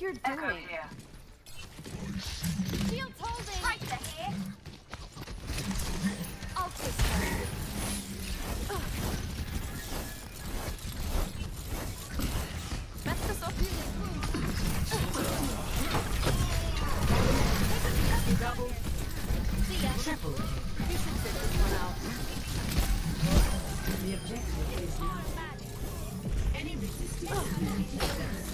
think you're doing? Shield holding. Here. Ultra scan. Bestes Double. See ya. Triple. You should sit this one out. The objective is now. Any resistance?